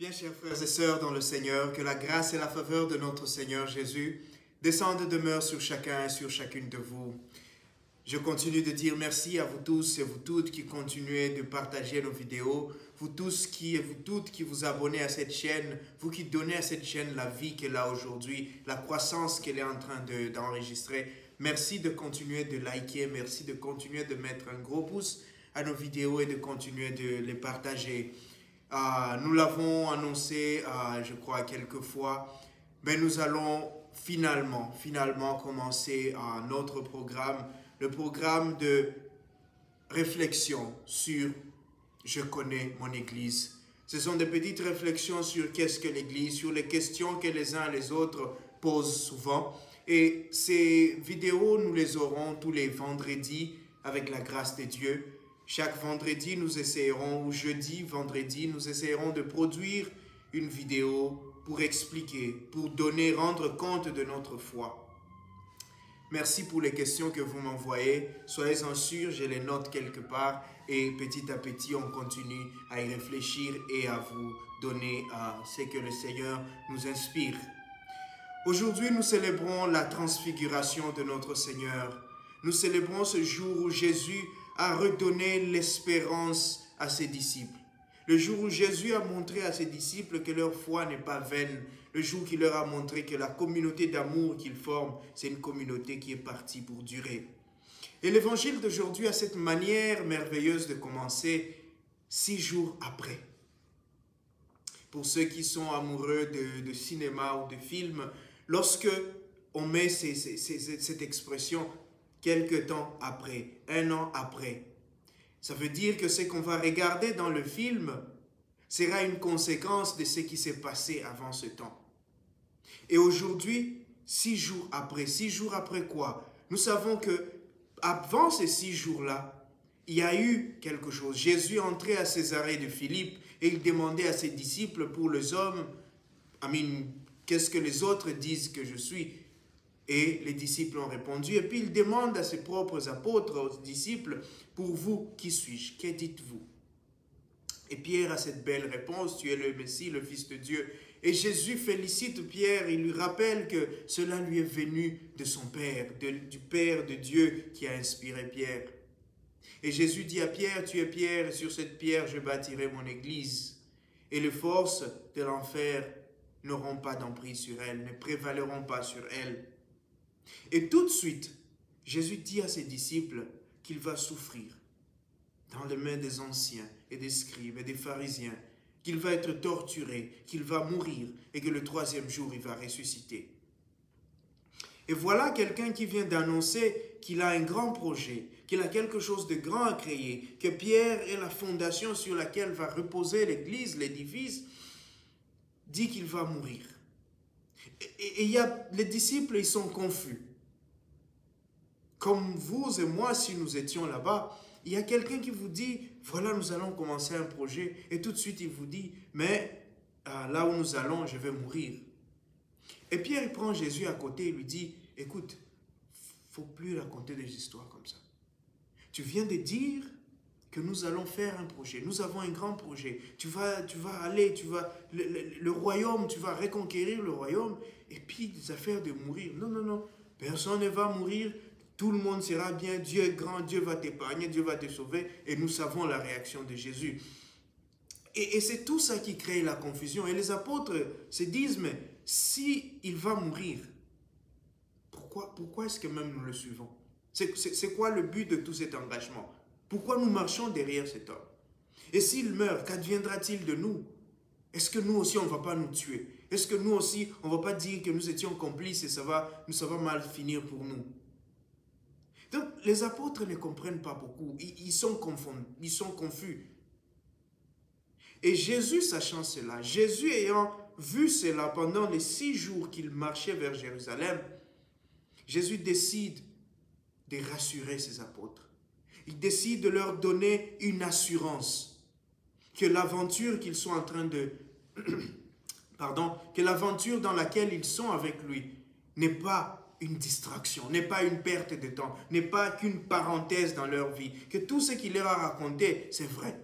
Bien, chers frères et sœurs dans le Seigneur, que la grâce et la faveur de notre Seigneur Jésus descendent et demeurent sur chacun et sur chacune de vous. Je continue de dire merci à vous tous et vous toutes qui continuez de partager nos vidéos, vous tous qui et vous toutes qui vous abonnez à cette chaîne, vous qui donnez à cette chaîne la vie qu'elle a aujourd'hui, la croissance qu'elle est en train d'enregistrer. merci de continuer de liker, merci de continuer de mettre un gros pouce à nos vidéos et de continuer de les partager. Ah, nous l'avons annoncé, ah, je crois, quelques fois, mais nous allons finalement, finalement commencer ah, notre programme, le programme de réflexion sur « Je connais mon Église ». Ce sont des petites réflexions sur qu'est-ce que l'Église, sur les questions que les uns et les autres posent souvent. Et ces vidéos, nous les aurons tous les vendredis avec la grâce de Dieu. Chaque vendredi, nous essayerons, ou jeudi, vendredi, nous essayerons de produire une vidéo pour expliquer, pour donner, rendre compte de notre foi. Merci pour les questions que vous m'envoyez. Soyez-en sûrs, je les note quelque part et petit à petit, on continue à y réfléchir et à vous donner ce que le Seigneur nous inspire. Aujourd'hui, nous célébrons la transfiguration de notre Seigneur. Nous célébrons ce jour où Jésus a redonné l'espérance à ses disciples. Le jour où Jésus a montré à ses disciples que leur foi n'est pas vaine, le jour qu'il leur a montré que la communauté d'amour qu'ils forment, c'est une communauté qui est partie pour durer. Et l'évangile d'aujourd'hui a cette manière merveilleuse de commencer six jours après. Pour ceux qui sont amoureux de, cinéma ou de films, lorsque on met cette expression quelque temps après, un an après. Ça veut dire que ce qu'on va regarder dans le film sera une conséquence de ce qui s'est passé avant ce temps. Et aujourd'hui, six jours après, six jours après quoi Nous savons que avant ces six jours-là, il y a eu quelque chose. Jésus entrait à Césarée de Philippe et il demandait à ses disciples pour les hommes, Amin, qu'est-ce que les autres disent que je suis? Et les disciples ont répondu. Et puis il demande à ses propres apôtres, aux disciples, pour vous, qui suis-je? Que dites-vous? Et Pierre a cette belle réponse, tu es le Messie, le Fils de Dieu. Et Jésus félicite Pierre, il lui rappelle que cela lui est venu de son Père, du Père de Dieu qui a inspiré Pierre. Et Jésus dit à Pierre, tu es Pierre, et sur cette pierre je bâtirai mon église. Et les forces de l'enfer n'auront pas d'emprise sur elle, ne prévaleront pas sur elle. Et tout de suite, Jésus dit à ses disciples qu'il va souffrir dans les mains des anciens et des scribes et des pharisiens, qu'il va être torturé, qu'il va mourir et que le troisième jour, il va ressusciter. Et voilà quelqu'un qui vient d'annoncer qu'il a un grand projet, qu'il a quelque chose de grand à créer, que Pierre est la fondation sur laquelle va reposer l'Église, l'édifice, dit qu'il va mourir. Et, il y a, les disciples, ils sont confus. Comme vous et moi, si nous étions là-bas, il y a quelqu'un qui vous dit, voilà, nous allons commencer un projet. Et tout de suite, il vous dit, mais euh, là où nous allons, je vais mourir. Et Pierre, il prend Jésus à côté et lui dit, écoute, faut plus raconter des histoires comme ça. Tu viens de dire que nous allons faire un projet. Nous avons un grand projet. Tu vas, tu vas aller, tu vas, le, royaume, tu vas reconquérir le royaume. Et puis des affaires de mourir. Non, non, non. Personne ne va mourir. Tout le monde sera bien. Dieu est grand. Dieu va t'épargner. Dieu va te sauver. Et nous savons la réaction de Jésus. Et, et c'est tout ça qui crée la confusion. Et les apôtres se disent, mais si il va mourir, pourquoi, pourquoi est-ce que même nous le suivons? C'est quoi le but de tout cet engagement? Pourquoi nous marchons derrière cet homme? Et s'il meurt, qu'adviendra-t-il de nous? Est-ce que nous aussi, on ne va pas nous tuer? Est-ce que nous aussi, on ne va pas dire que nous étions complices et ça va, ça va mal finir pour nous? Donc, les apôtres ne comprennent pas beaucoup. Ils, sont confondus, ils sont confus. Et Jésus, sachant cela, Jésus ayant vu cela pendant les six jours qu'il marchait vers Jérusalem, Jésus décide de rassurer ses apôtres il décide de leur donner une assurance que l'aventure qu'ils sont en train de... pardon, que l'aventure dans laquelle ils sont avec lui n'est pas une distraction, n'est pas une perte de temps, n'est pas qu'une parenthèse dans leur vie, que tout ce qu'il leur a raconté, c'est vrai.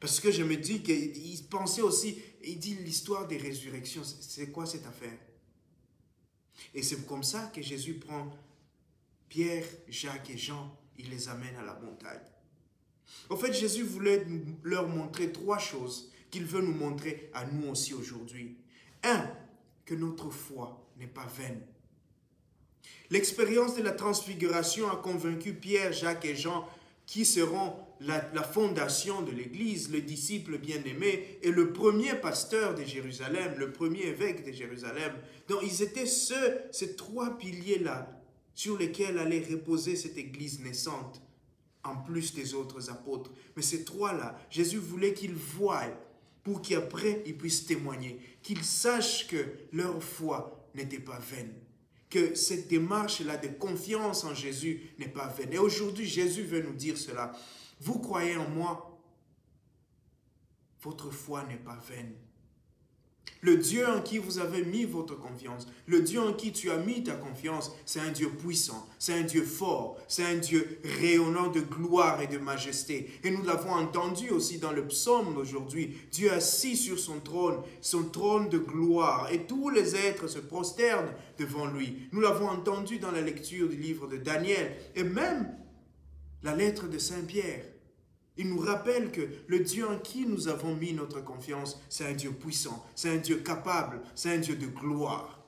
Parce que je me dis qu'il pensait aussi, il dit l'histoire des résurrections, c'est quoi cette affaire? Et c'est comme ça que Jésus prend Pierre, Jacques et Jean, il les amène à la montagne. En fait, Jésus voulait leur montrer trois choses qu'il veut nous montrer à nous aussi aujourd'hui. Un, que notre foi n'est pas vaine. L'expérience de la transfiguration a convaincu Pierre, Jacques et Jean qui seront la, fondation de l'Église, le disciple bien-aimé et le premier pasteur de Jérusalem, le premier évêque de Jérusalem. Donc ils étaient ceux, ces trois piliers-là, sur lesquels allait reposer cette Église naissante, en plus des autres apôtres. Mais ces trois-là, Jésus voulait qu'ils voient pour qu'après ils puissent témoigner, qu'ils sachent que leur foi n'était pas vaine que cette démarche-là de confiance en Jésus n'est pas vaine. Et aujourd'hui, Jésus veut nous dire cela. Vous croyez en moi, votre foi n'est pas vaine. Le Dieu en qui vous avez mis votre confiance, le Dieu en qui tu as mis ta confiance, c'est un Dieu puissant, c'est un Dieu fort, c'est un Dieu rayonnant de gloire et de majesté. Et nous l'avons entendu aussi dans le psaume d'aujourd'hui. Dieu assis sur son trône, son trône de gloire, et tous les êtres se prosternent devant lui. Nous l'avons entendu dans la lecture du livre de Daniel et même la lettre de Saint Pierre. Il nous rappelle que le Dieu en qui nous avons mis notre confiance, c'est un Dieu puissant, c'est un Dieu capable, c'est un Dieu de gloire.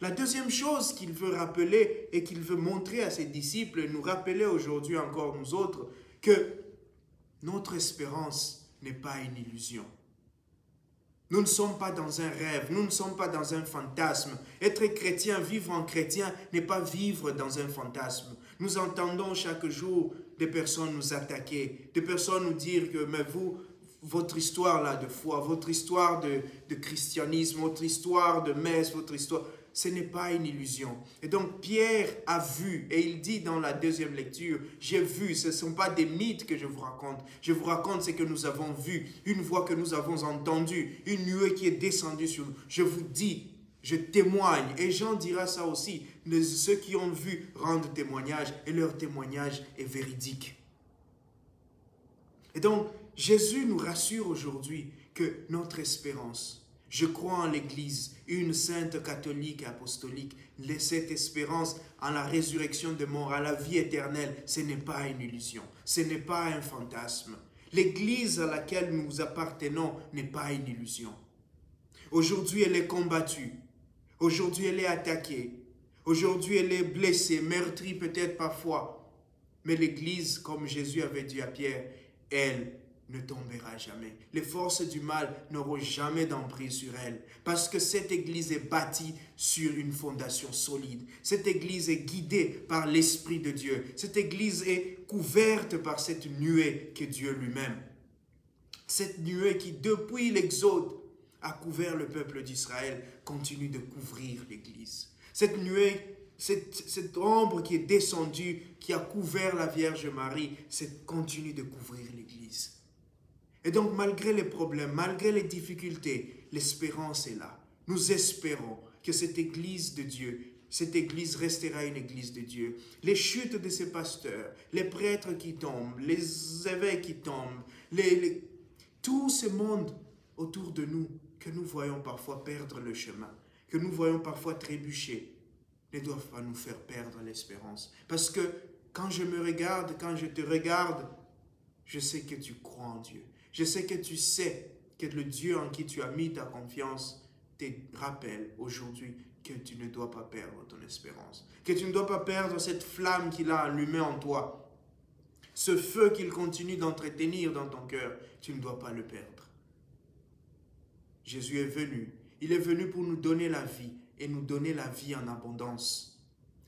La deuxième chose qu'il veut rappeler et qu'il veut montrer à ses disciples, nous rappeler aujourd'hui encore nous autres, que notre espérance n'est pas une illusion. Nous ne sommes pas dans un rêve, nous ne sommes pas dans un fantasme. Être chrétien, vivre en chrétien n'est pas vivre dans un fantasme. Nous entendons chaque jour des personnes nous attaquer, des personnes nous dire que, mais vous, votre histoire là de foi, votre histoire de, de christianisme, votre histoire de messe, votre histoire, ce n'est pas une illusion. Et donc Pierre a vu, et il dit dans la deuxième lecture, j'ai vu, ce ne sont pas des mythes que je vous raconte, je vous raconte ce que nous avons vu, une voix que nous avons entendue, une nuée qui est descendue sur nous. Je vous dis, je témoigne, et Jean dira ça aussi, ceux qui ont vu rendent témoignage, et leur témoignage est véridique. Et donc, Jésus nous rassure aujourd'hui que notre espérance, je crois en l'Église, une sainte catholique et apostolique. Cette espérance en la résurrection de mort, à la vie éternelle, ce n'est pas une illusion, ce n'est pas un fantasme. L'Église à laquelle nous appartenons n'est pas une illusion. Aujourd'hui, elle est combattue. Aujourd'hui, elle est attaquée. Aujourd'hui, elle est blessée, meurtrie peut-être parfois. Mais l'Église, comme Jésus avait dit à Pierre, elle ne tombera jamais. Les forces du mal n'auront jamais d'emprise sur elle. Parce que cette église est bâtie sur une fondation solide. Cette église est guidée par l'Esprit de Dieu. Cette église est couverte par cette nuée que Dieu lui-même. Cette nuée qui, depuis l'Exode, a couvert le peuple d'Israël, continue de couvrir l'église. Cette nuée cette, cette, ombre qui est descendue, qui a couvert la Vierge Marie, continue de couvrir l'Église. Et donc, malgré les problèmes, malgré les difficultés, l'espérance est là. Nous espérons que cette Église de Dieu, cette Église restera une Église de Dieu. Les chutes de ces pasteurs, les prêtres qui tombent, les évêques qui tombent, les, tout ce monde autour de nous que nous voyons parfois perdre le chemin, que nous voyons parfois trébucher, ne doivent pas nous faire perdre l'espérance. Parce que quand je me regarde, quand je te regarde, je sais que tu crois en Dieu. Je sais que tu sais que le Dieu en qui tu as mis ta confiance te rappelle aujourd'hui que tu ne dois pas perdre ton espérance, que tu ne dois pas perdre cette flamme qu'il a allumée en toi, ce feu qu'il continue d'entretenir dans ton cœur, tu ne dois pas le perdre. Jésus est venu, il est venu pour nous donner la vie et nous donner la vie en abondance.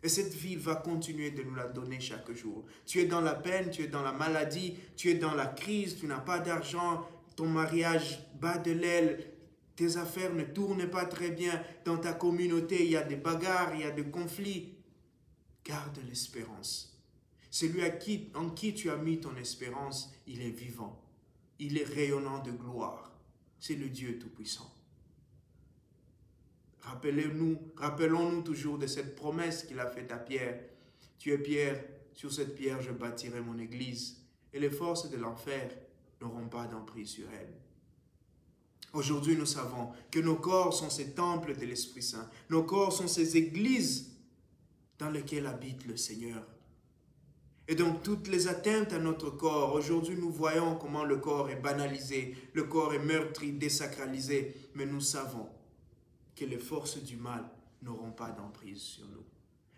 Et cette vie va continuer de nous la donner chaque jour. Tu es dans la peine, tu es dans la maladie, tu es dans la crise, tu n'as pas d'argent, ton mariage bat de l'aile, tes affaires ne tournent pas très bien, dans ta communauté il y a des bagarres, il y a des conflits. Garde l'espérance. Celui à qui, en qui tu as mis ton espérance, il est vivant. Il est rayonnant de gloire. C'est le Dieu Tout-Puissant. Rappelez-nous, rappelons-nous toujours de cette promesse qu'il a faite à Pierre. Tu es Pierre, sur cette pierre je bâtirai mon église, et les forces de l'enfer n'auront pas d'emprise sur elles. Aujourd'hui, nous savons que nos corps sont ces temples de l'Esprit Saint. Nos corps sont ces églises dans lesquelles habite le Seigneur. Et donc, toutes les atteintes à notre corps, aujourd'hui, nous voyons comment le corps est banalisé, le corps est meurtri, désacralisé, mais nous savons que les forces du mal n'auront pas d'emprise sur nous.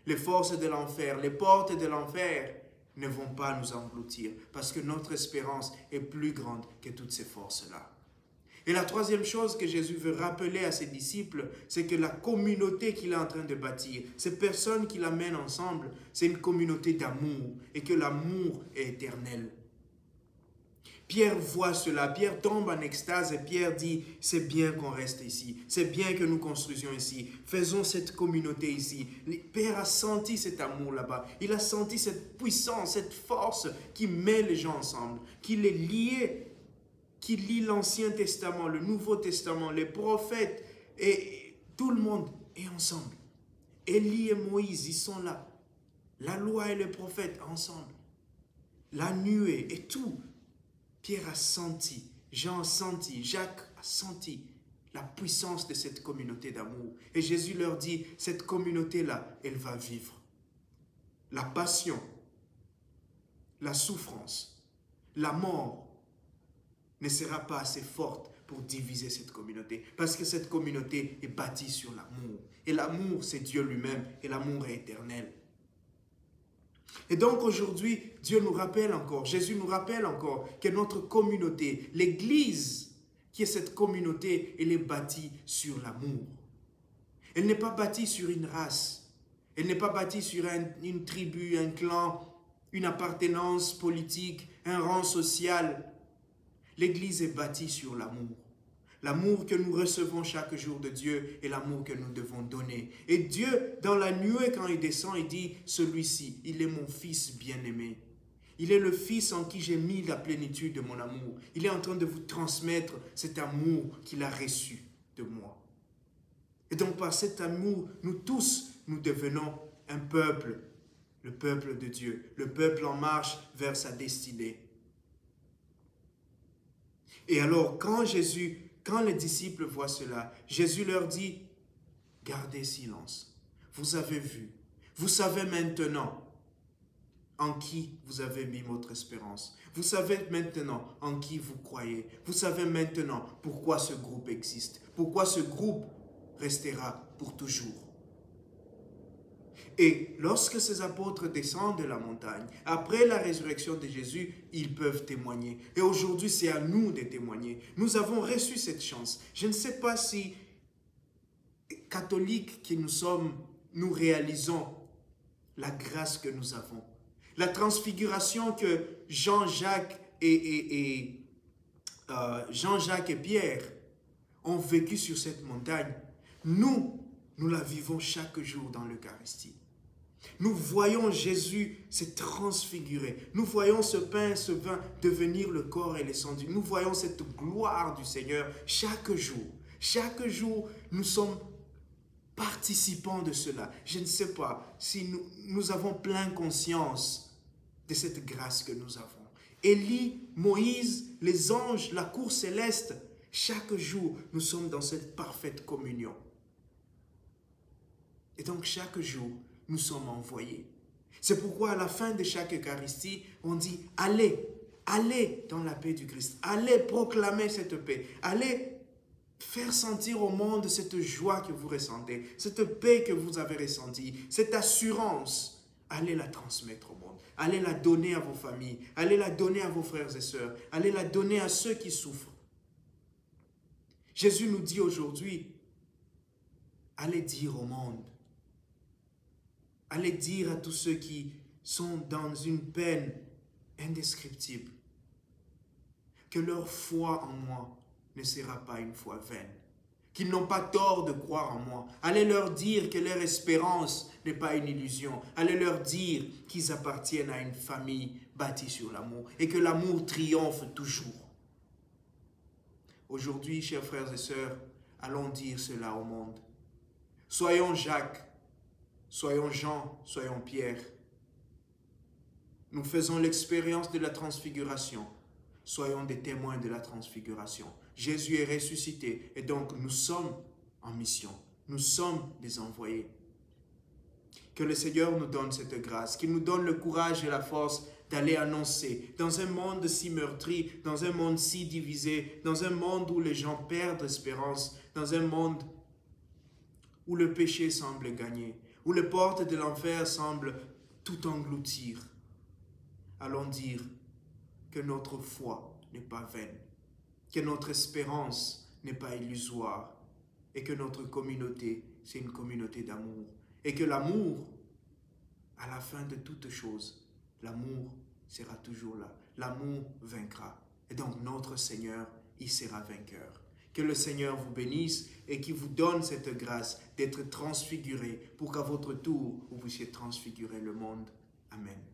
Les forces de l'enfer, les portes de l'enfer ne vont pas nous engloutir parce que notre espérance est plus grande que toutes ces forces-là. Et la troisième chose que Jésus veut rappeler à ses disciples, c'est que la communauté qu'il est en train de bâtir, ces personnes qu'il amène ensemble, c'est une communauté d'amour et que l'amour est éternel. Pierre voit cela, Pierre tombe en extase et Pierre dit, c'est bien qu'on reste ici, c'est bien que nous construisions ici, faisons cette communauté ici. Pierre a senti cet amour là-bas, il a senti cette puissance, cette force qui met les gens ensemble, qui les liait qui lit l'Ancien Testament, le Nouveau Testament, les prophètes, et tout le monde est ensemble. Élie et Moïse, ils sont là. La loi et les prophètes ensemble. La nuée et tout. Pierre a senti, Jean a senti, Jacques a senti la puissance de cette communauté d'amour. Et Jésus leur dit, cette communauté-là, elle va vivre. La passion, la souffrance, la mort, ne sera pas assez forte pour diviser cette communauté. Parce que cette communauté est bâtie sur l'amour. Et l'amour, c'est Dieu lui-même. Et l'amour est éternel. Et donc aujourd'hui, Dieu nous rappelle encore, Jésus nous rappelle encore que notre communauté, l'Église, qui est cette communauté, elle est bâtie sur l'amour. Elle n'est pas bâtie sur une race. Elle n'est pas bâtie sur une tribu, un clan, une appartenance politique, un rang social. L'Église est bâtie sur l'amour. L'amour que nous recevons chaque jour de Dieu et l'amour que nous devons donner. Et Dieu, dans la nuée, quand il descend, il dit, celui-ci, il est mon fils bien-aimé. Il est le fils en qui j'ai mis la plénitude de mon amour. Il est en train de vous transmettre cet amour qu'il a reçu de moi. Et donc par cet amour, nous tous, nous devenons un peuple, le peuple de Dieu, le peuple en marche vers sa destinée. Et alors, quand Jésus, quand les disciples voient cela, Jésus leur dit, gardez silence. Vous avez vu, vous savez maintenant en qui vous avez mis votre espérance. Vous savez maintenant en qui vous croyez. Vous savez maintenant pourquoi ce groupe existe, pourquoi ce groupe restera pour toujours. Et lorsque ces apôtres descendent de la montagne, après la résurrection de Jésus, ils peuvent témoigner. Et aujourd'hui, c'est à nous de témoigner. Nous avons reçu cette chance. Je ne sais pas si, catholiques qui nous sommes, nous réalisons la grâce que nous avons. La transfiguration que Jean-Jacques et, euh, Jean-Jacques et Pierre ont vécu sur cette montagne. Nous, nous la vivons chaque jour dans l'Eucharistie. Nous voyons Jésus se transfigurer. Nous voyons ce pain, ce vin devenir le corps et les sang. Nous voyons cette gloire du Seigneur chaque jour. Chaque jour, nous sommes participants de cela. Je ne sais pas si nous, nous avons plein conscience de cette grâce que nous avons. Élie, Moïse, les anges, la cour céleste, chaque jour, nous sommes dans cette parfaite communion. Et donc chaque jour, nous sommes envoyés. C'est pourquoi à la fin de chaque Eucharistie, on dit, allez, allez dans la paix du Christ, allez proclamer cette paix, allez faire sentir au monde cette joie que vous ressentez, cette paix que vous avez ressentie, cette assurance, allez la transmettre au monde, allez la donner à vos familles, allez la donner à vos frères et sœurs, allez la donner à ceux qui souffrent. Jésus nous dit aujourd'hui, allez dire au monde Allez dire à tous ceux qui sont dans une peine indescriptible que leur foi en moi ne sera pas une foi vaine, qu'ils n'ont pas tort de croire en moi. Allez leur dire que leur espérance n'est pas une illusion. Allez leur dire qu'ils appartiennent à une famille bâtie sur l'amour et que l'amour triomphe toujours. Aujourd'hui, chers frères et sœurs, allons dire cela au monde. Soyons Jacques, Soyons Jean, soyons Pierre. Nous faisons l'expérience de la transfiguration. soyons des témoins de la transfiguration. Jésus est ressuscité et donc nous sommes en mission. Nous sommes des envoyés. Que le Seigneur nous donne cette grâce, qu'il nous donne le courage et la force d'aller annoncer dans un monde si meurtri, dans un monde si divisé, dans un monde où les gens perdent espérance, dans un monde où le péché semble gagner, où les portes de l'enfer semblent tout engloutir. Allons dire que notre foi n'est pas vaine, que notre espérance n'est pas illusoire et que notre communauté, c'est une communauté d'amour. Et que l'amour, à la fin de toutes choses, l'amour sera toujours là. L'amour vaincra. Et donc notre Seigneur, il sera vainqueur. Que le Seigneur vous bénisse et qu'il vous donne cette grâce d'être transfiguré pour qu'à votre tour, vous puissiez transfigurer le monde. Amen.